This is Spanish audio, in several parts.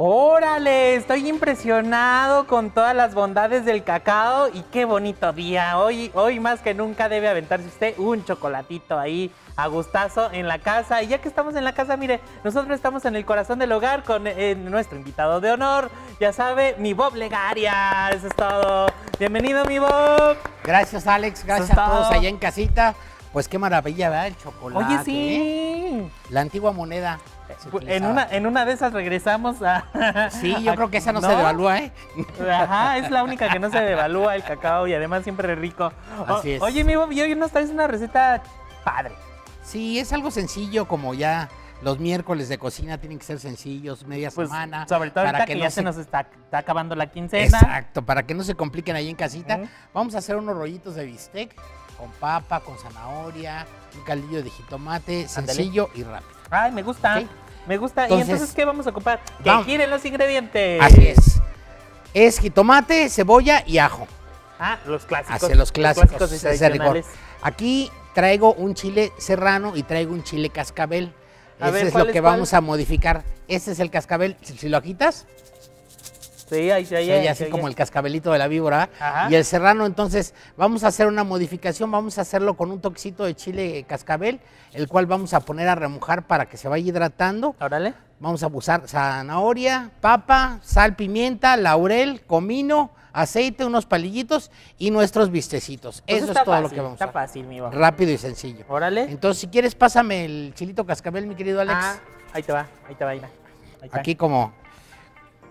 Órale, estoy impresionado con todas las bondades del cacao y qué bonito día. Hoy, hoy más que nunca debe aventarse usted un chocolatito ahí a gustazo en la casa. Y ya que estamos en la casa, mire, nosotros estamos en el corazón del hogar con eh, nuestro invitado de honor, ya sabe, mi Bob Legaria. Eso es todo. Bienvenido, mi Bob. Gracias, Alex. Gracias a todos allá en casita. Pues qué maravilla, ¿verdad? El chocolate. Oye, sí. ¿eh? La antigua moneda. En una, en una de esas regresamos a. Sí, yo creo que esa no, se devalúa, ¿eh? Ajá, es la única que no se devalúa el cacao y además siempre es rico. Así es. Oye, mi Bob, y hoy nos traes una receta padre. Sí, es algo sencillo, como ya los miércoles de cocina tienen que ser sencillos, media pues, semana. Sobre todo para que, ya se... nos está, acabando la quincena. Exacto, para que no se compliquen ahí en casita. Vamos a hacer unos rollitos de bistec con papa, con zanahoria, un caldillo de jitomate, sencillo y rápido. Ay, me gusta. Me gusta. ¿Y entonces qué vamos a ocupar? ¿Qué quieren los ingredientes? Así es. Es jitomate, cebolla y ajo. Ah, los clásicos. Así, los clásicos. Los clásicos Aquí traigo un chile serrano y traigo un chile cascabel. Ese es lo que vamos a modificar. Ese es el cascabel. Si, lo quitas. Sí, ahí se oye. así como el cascabelito de la víbora. Y el serrano, entonces, vamos a hacer una modificación. Vamos a hacerlo con un toquecito de chile cascabel, el cual vamos a poner a remojar para que se vaya hidratando. Órale. Vamos a usar zanahoria, papa, sal, pimienta, laurel, comino, aceite, unos palillitos y nuestros vistecitos. Pues Eso es todo lo que vamos a hacer. Está fácil, mi Rápido y sencillo. Órale. Entonces, si quieres, pásame el chilito cascabel, mi querido Alex. Ah, ahí te va, ahí te va, ahí Aquí como...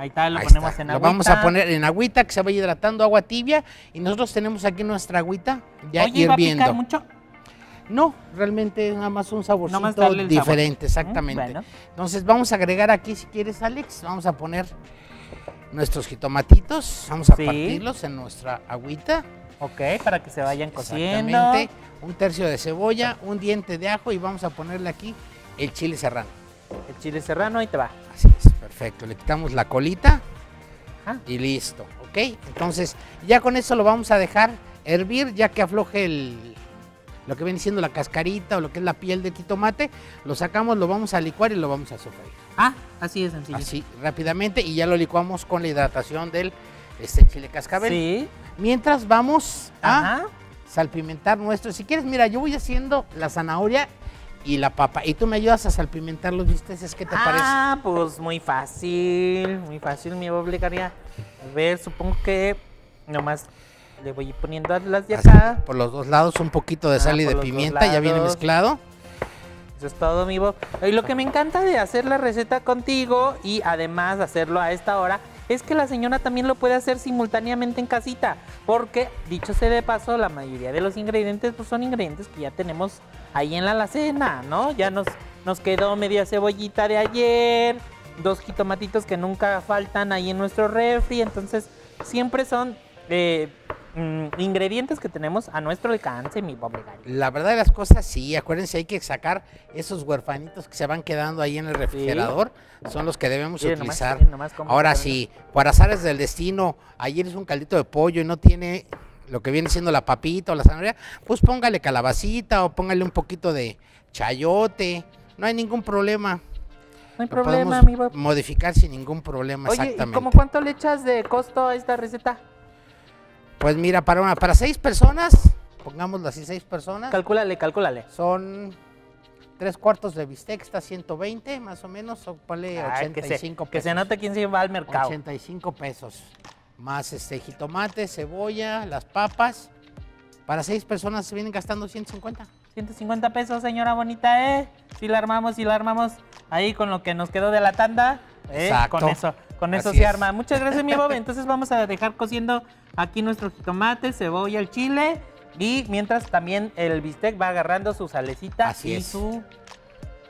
Ahí está, lo ponemos en agüita. Lo vamos a poner en agüita que se vaya hidratando, agua tibia. Y nosotros tenemos aquí nuestra agüita ya Oye, hirviendo. ¿va a mucho? No, realmente nada más un saborcito diferente, exactamente. Entonces vamos a agregar aquí, si quieres, Alex, vamos a poner nuestros jitomatitos, vamos a partirlos en nuestra agüita. Ok, para que se vayan cociendo. Exactamente. Un tercio de cebolla, un diente de ajo y vamos a ponerle aquí el chile serrano. El chile serrano, ahí te va. Así es, perfecto. Le quitamos la colita y listo. Ok, entonces ya con eso lo vamos a dejar hervir ya que afloje el, lo que viene siendo la cascarita o lo que es la piel de jitomate, lo sacamos, lo vamos a licuar y lo vamos a sofreír. Ah, así de sencillo. Así, rápidamente y ya lo licuamos con la hidratación del este chile cascabel. Sí. Mientras vamos a salpimentar nuestro. Si quieres, mira, yo voy haciendo la zanahoria y la papa. Y tú me ayudas a salpimentar los bisteces, ¿qué te parece? Ah, pues muy fácil, muy fácil, me obligaría. A ver, supongo que nomás le voy poniendo las de acá. por los dos lados un poquito de sal ah, y de pimienta, ya viene mezclado. Eso es todo, mi Bob. Y lo que me encanta de hacer la receta contigo y además hacerlo a esta hora es que la señora también lo puede hacer simultáneamente en casita. Porque, dicho sea de paso, la mayoría de los ingredientes pues, son ingredientes que ya tenemos ahí en la alacena, ¿no? Ya nos, nos quedó media cebollita de ayer, dos jitomatitos que nunca faltan ahí en nuestro refri. Entonces, siempre son eh, Mm, ingredientes que tenemos a nuestro alcance, mi pobre La verdad de las cosas, sí, acuérdense, hay que sacar esos huerfanitos que se van quedando ahí en el refrigerador, son los que debemos utilizar. Ahora sí, para azares del destino, ayer es un caldito de pollo y no tiene lo que viene siendo la papita o la zanahoria, pues póngale calabacita o póngale un poquito de chayote, no hay ningún problema. No hay problema, mi Modificar sin ningún problema, Oye, exactamente. ¿y cómo cuánto le echas de costo a esta receta? Pues mira, para una, para seis personas, pongámoslo así, seis personas. Calcúlale, calcúlale. Son tres cuartos de bistec, está 120 más o menos, o ponle 85 pesos. Que se note quién se va al mercado. 85 pesos. Más este jitomate, cebolla, las papas. Para seis personas se vienen gastando 150. 150 pesos, señora bonita, ¿eh? Si la armamos, si la armamos ahí con lo que nos quedó de la tanda. ¿eh? Exacto. Con eso, con eso se arma. Muchas gracias, mi Bob. Entonces vamos a dejar cociendo aquí nuestro jitomate, cebolla, el chile. Y mientras también el bistec va agarrando su salecita y su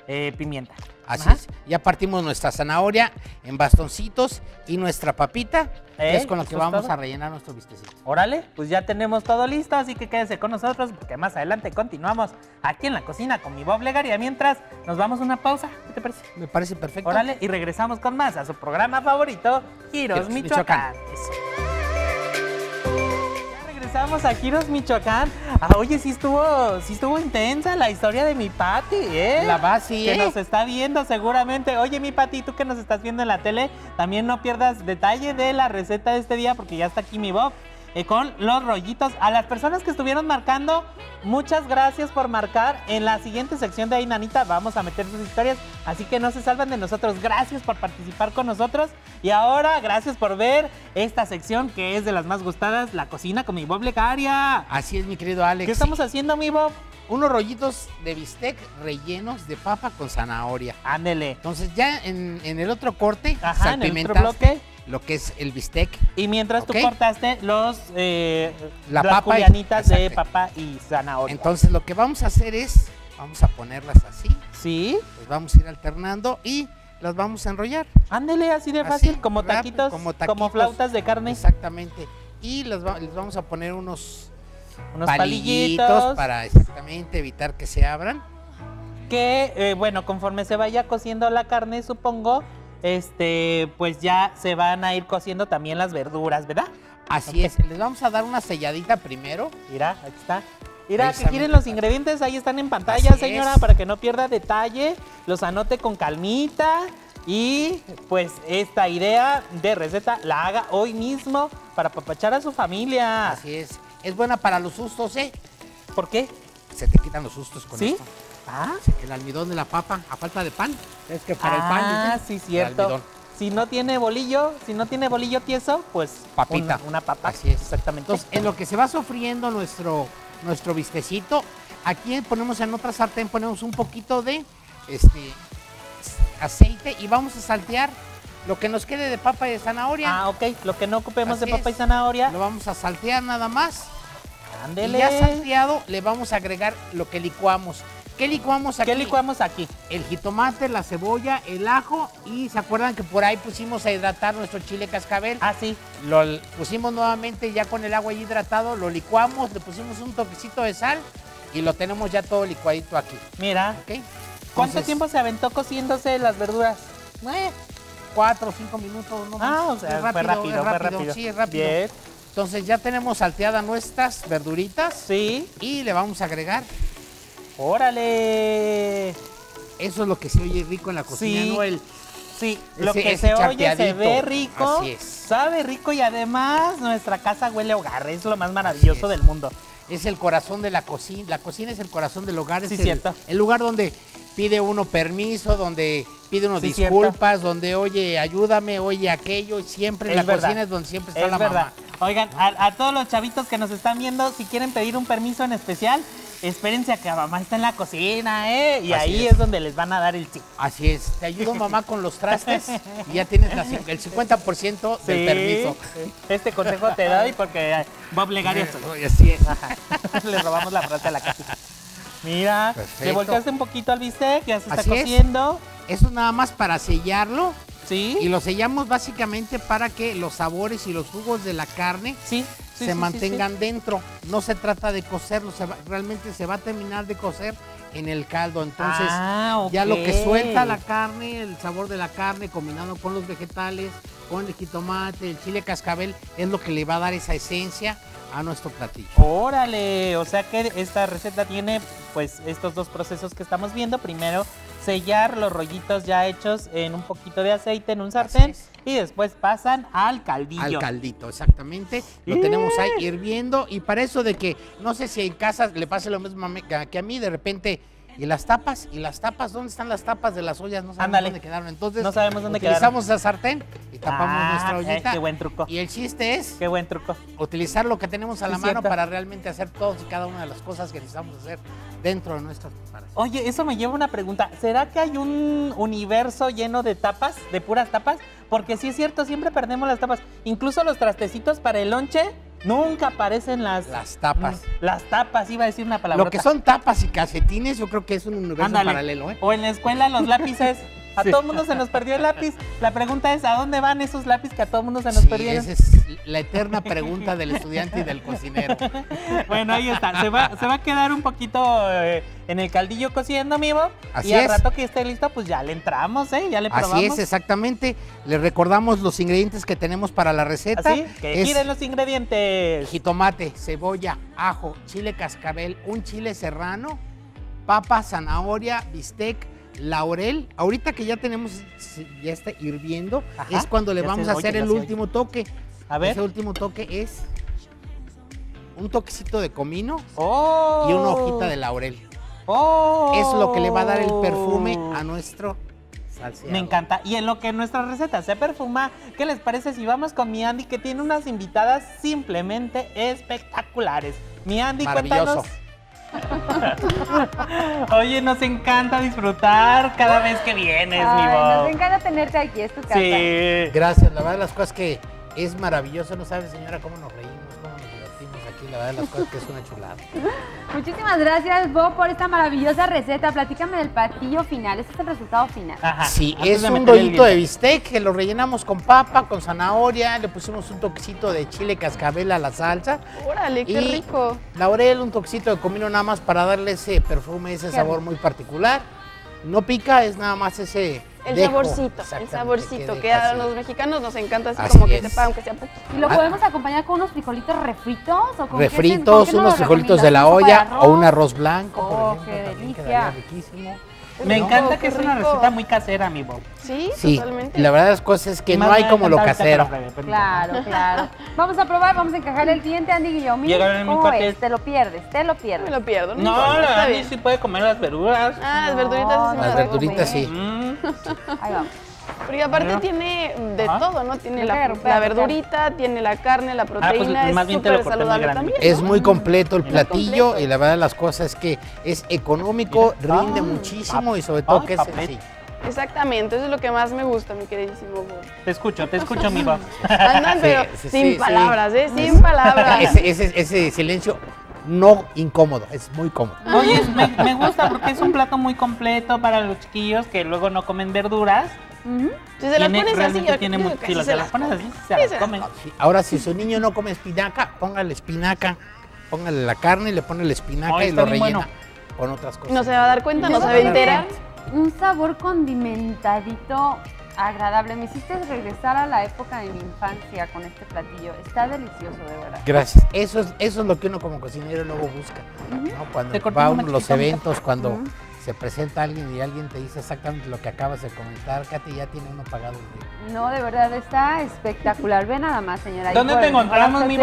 eh, pimienta. Así es. Ya partimos nuestra zanahoria en bastoncitos y nuestra papita, es con lo que vamos a rellenar nuestro bistecito. Órale, pues ya tenemos todo listo, así que quédese con nosotros porque más adelante continuamos aquí en la cocina con mi Bob Legaria. Mientras nos vamos a una pausa, ¿qué te parece? Me parece perfecto. Órale, y regresamos con más a su programa favorito, Giros, Michoacán regresamos a Giros Michoacán. Ah, oye, sí estuvo, sí estuvo intensa la historia de mi Pati, ¿eh? La base, Que nos está viendo seguramente. Oye, mi Pati, tú que nos estás viendo en la tele, también no pierdas detalle de la receta de este día porque ya está aquí mi Bob. Eh, con los rollitos. A las personas que estuvieron marcando, muchas gracias por marcar. En la siguiente sección de ahí, Nanita, vamos a meter sus historias. Así que no se salvan de nosotros. Gracias por participar con nosotros. Y ahora, gracias por ver esta sección que es de las más gustadas, la cocina con mi Bob Lecaria. Así es, mi querido Alex. ¿Qué estamos haciendo, mi Bob? Unos rollitos de bistec rellenos de papa con zanahoria. Ándele. Entonces ya en, el otro corte, Ajá, en el otro bloque lo que es el bistec. Y mientras tú cortaste los eh, la las papa de papa y zanahoria. Entonces lo que vamos a hacer es, vamos a ponerlas así. Sí. Pues vamos a ir alternando y las vamos a enrollar. Ándele, así de fácil, como, taquitos, como flautas de carne. Exactamente. Y les, vamos a poner unos, unos palillitos, para exactamente evitar que se abran. Que, eh, bueno, conforme se vaya cociendo la carne, supongo, este, pues ya se van a ir cociendo también las verduras, ¿verdad? Así es, les vamos a dar una selladita primero. Mira, aquí está. Mira, que quieren los ingredientes, ahí están en pantalla, señora, para que no pierda detalle, los anote con calmita y pues esta idea de receta la haga hoy mismo para apapachar a su familia. Así es, es buena para los sustos, ¿eh? ¿Por qué? Se te quitan los sustos con ¿Sí? esto. Ah. El almidón de la papa, a falta de pan. Es que para el pan. Ah, sí, cierto. Si no tiene bolillo, si no tiene bolillo tieso, pues papita. Una, papa. Así es. Exactamente. Entonces, en lo que se va sofriendo nuestro, nuestro bistecito, aquí ponemos en otra sartén, ponemos un poquito de este aceite y vamos a saltear lo que nos quede de papa y de zanahoria. Ah, ok. Lo que no ocupemos de papa y zanahoria. Lo vamos a saltear nada más. Ándele. Y ya salteado le vamos a agregar lo que licuamos. ¿Qué licuamos aquí? ¿Qué licuamos aquí? El jitomate, la cebolla, el ajo y se acuerdan que por ahí pusimos a hidratar nuestro chile cascabel. Ah, sí. Lo pusimos nuevamente ya con el agua hidratado, lo licuamos, le pusimos un toquecito de sal y lo tenemos ya todo licuadito aquí. Mira. ¿Okay? ¿Cuánto tiempo se aventó cociéndose las verduras? Eh, cuatro o cinco minutos. No ah, o sea, rápido, fue rápido, fue rápido. Sí, es rápido. Bien. Entonces ya tenemos salteadas nuestras verduritas. Sí. Y le vamos a agregar ¡Órale! Eso es lo que se oye rico en la cocina, sí. ¿no? El, sí, lo que se oye se ve rico, Así es. sabe rico y además nuestra casa huele a hogar, es lo más maravilloso del mundo. Es el corazón de la cocina, la cocina es el corazón del hogar, sí, es cierto. El, lugar donde pide uno permiso, donde pide uno disculpas, donde oye, ayúdame, oye aquello, siempre en la cocina es donde siempre está la verdad. Oigan, a, a, todos los chavitos que nos están viendo, si quieren pedir un permiso en especial, espérense a que mamá está en la cocina, ¿eh? Y ahí es. donde les van a dar el sí. Así es. Te ayudo mamá con los trastes y ya tienes el 50% del permiso. Este consejo te doy porque Bob Legario Así es. Le robamos la frase a la casa. Mira, le volteaste un poquito al bistec, ya se está cociendo. Eso es nada más para sellarlo. Sí. Y lo sellamos básicamente para que los sabores y los jugos de la carne sí se mantengan dentro. No se trata de cocerlo, realmente se va a terminar de cocer en el caldo. Entonces, ah, ya lo que suelta la carne, el sabor de la carne combinado con los vegetales, con el jitomate, el chile cascabel, es lo que le va a dar esa esencia a nuestro platillo. Órale, o sea que esta receta tiene pues estos dos procesos que estamos viendo. Primero, sellar los rollitos ya hechos en un poquito de aceite en un sartén y después pasan al caldillo. Al caldito, exactamente. Lo tenemos ahí hirviendo y para eso de que no sé si en casa le pase lo mismo que a mí, de repente ¿Y las tapas? ¿Y las tapas? ¿Dónde están las tapas de las ollas? No sabemos dónde quedaron. Entonces, no sabemos dónde utilizamos la sartén y tapamos ah, nuestra eh, ollita. qué buen truco. Y el chiste es... Qué buen truco. Utilizar lo que tenemos a la mano para realmente hacer todas y cada una de las cosas que necesitamos hacer dentro de nuestras preparaciones. Oye, eso me lleva a una pregunta. ¿Será que hay un universo lleno de tapas, de puras tapas? Porque sí es cierto, siempre perdemos las tapas. Incluso los trastecitos para el lonche Nunca aparecen las... Las tapas. Las tapas, iba a decir una palabra. Lo que son tapas y calcetines, yo creo que es un universo paralelo, ¿eh? O en la escuela los lápices. A todo el mundo se nos perdió el lápiz. La pregunta es, ¿a dónde van esos lápices que a todo el mundo se nos perdieron? Esa es la eterna pregunta del estudiante y del cocinero. bueno, ahí está. Se va, se va a quedar un poquito eh, en el caldillo cociendo, amigo. Así y al rato que esté listo, pues ya le entramos, ¿eh? Ya le probamos. Así es, exactamente. Le recordamos los ingredientes que tenemos para la receta. Así, que giren los ingredientes. Jitomate, cebolla, ajo, chile cascabel, un chile serrano, papa, zanahoria, bistec, laurel. Ahorita que ya tenemos, ya está hirviendo, es cuando le vamos a hacer el último toque. A ver. Ese último toque es un toquecito de comino oh. y una hojita de laurel. Oh. Es lo que le va a dar el perfume a nuestro Me encanta. Y en lo que nuestra receta se perfuma, ¿qué les parece si vamos con mi Andy que tiene unas invitadas simplemente espectaculares? Mi Andy, cuéntanos. Oye, nos encanta disfrutar cada vez que vienes, mi voz. Nos encanta tenerte aquí, es tu casa. Sí. Gracias, la verdad las cosas que es maravilloso, no sabes señora cómo nos reímos la verdad las cosas que es una chulada. Muchísimas gracias, Bob, por esta maravillosa receta. Platícame del patillo final. Este es el resultado final. Sí, es un rollito de bistec que lo rellenamos con papa, con zanahoria, le pusimos un toquecito de chile cascabel a la salsa. Órale, qué rico. Laurel, un toquecito de comino nada más para darle ese perfume, ese sabor muy particular. No pica, es nada más ese el saborcito, el saborcito que, a los mexicanos nos encanta así, como que sepa, aunque sea poquito. ¿Y lo ah. podemos acompañar con unos frijolitos refritos? O con refritos, unos frijolitos de la olla o un arroz blanco, oh, por ejemplo, qué delicia. riquísimo. Me encanta que es una receta muy casera, mi Bob. Sí, sí, totalmente. La verdad las cosas es que no hay como lo casero. Claro, claro. Vamos a probar, vamos a encajar el diente, Andy Guillaume. ¿Cómo es? Te lo pierdes, te lo pierdes. Me lo pierdo. No, no la Andy sí puede comer las verduras. Ah, las verduritas sí. Las verduritas sí. Ahí vamos. Porque aparte tiene de todo, ¿no? Tiene la, verdurita, tiene la carne, la proteína, ah, pues, es súper saludable también. Es muy completo el platillo y la verdad las cosas es que es económico, rinde muchísimo y sobre todo que es sencillo. Exactamente, eso es lo que más me gusta, mi queridísimo Te escucho, te escucho, mi voz. Andan, pero sin palabras, ¿eh? Sin palabras. Ese, ese, silencio no incómodo, es muy cómodo. Oye, me, me, gusta porque es un plato muy completo para los chiquillos que luego no comen verduras si se las pones así, tiene si se las pones así, se las comen. Ahora, si su niño no come espinaca, póngale espinaca, póngale la carne, le pone la espinaca y lo rellena con otras cosas. No se va a dar cuenta, no se va a enterar. Un sabor condimentadito agradable. Me hiciste regresar a la época de mi infancia con este platillo. Está delicioso, de verdad. Gracias. Eso es, eso es lo que uno como cocinero luego busca. Cuando va a los eventos, cuando se presenta alguien y alguien te dice exactamente lo que acabas de comentar, Katy, ya tiene uno pagado el No, de verdad está espectacular. Ve nada más, señora. ¿Dónde te encontramos, mi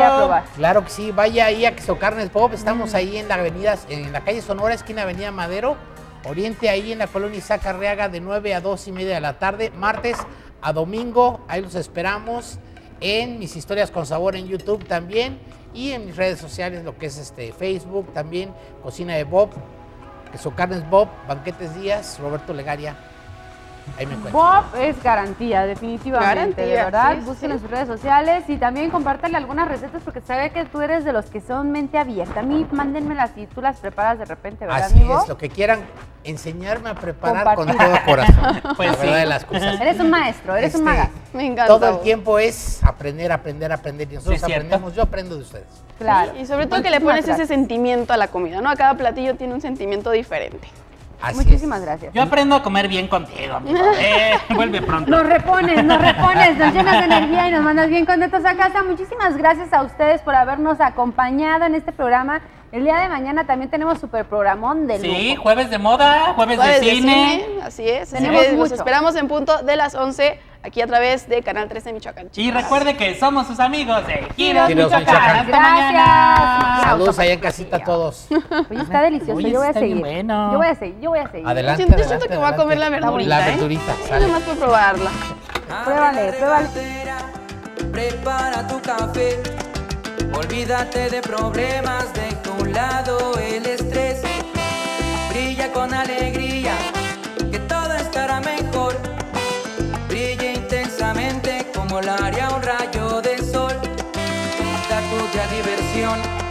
Claro que sí, vaya ahí a Quesocarnes Pop. Estamos ahí en la avenida, en la calle Sonora, esquina Avenida Madero. Oriente ahí en la colonia Isaac de 9 a 2 y media de la tarde, martes a domingo. Ahí los esperamos en mis historias con sabor en YouTube también y en mis redes sociales, lo que es este Facebook también, Cocina de Bob, Queso Carnes Bob, Banquetes Díaz, Roberto Legaria. Ahí me encuentro. Bob es garantía, definitivamente, de verdad. Busquen en sus redes sociales y también compártale algunas recetas porque sabe que tú eres de los que son mente abierta. A mí mándenmelas y tú las preparas de repente, ¿verdad, Así es, lo que quieran enseñarme a preparar con todo corazón. pues la verdad de las cosas. Eres un maestro, eres un este, maga. Me encanta. Todo el tiempo es aprender, aprender, aprender. Y nosotros aprendemos, yo aprendo de ustedes. Claro. y sobre todo que le pones ese sentimiento a la comida, ¿no? A cada platillo tiene un sentimiento diferente. Muchísimas gracias. Yo aprendo a comer bien contigo, eh, vuelve pronto. Nos repones, nos repones, nos llenas de energía y nos mandas bien contentos a casa. Muchísimas gracias a ustedes por habernos acompañado en este programa. El día de mañana también tenemos super programón de Sí, jueves de moda, jueves, de, cine. Así es. Tenemos Los esperamos en punto de las 11 aquí a través de Canal 13 Michoacán. Y recuerde que somos sus amigos de Giros, Michoacán. Gracias. Saludos allá en casita a todos. Oye, está delicioso. yo voy a seguir. Bueno. Yo voy a seguir. Yo voy a seguir. Adelante. Yo siento, que voy a comer la verdurita. La verdurita. ¿eh? Nada más por probarla. Pruébale, pruébale. Prepara tu café. Olvídate de problemas, de un lado el estrés. Brilla con alegría, que todo estará mejor. Haría un rayo de sol. Da tuya diversión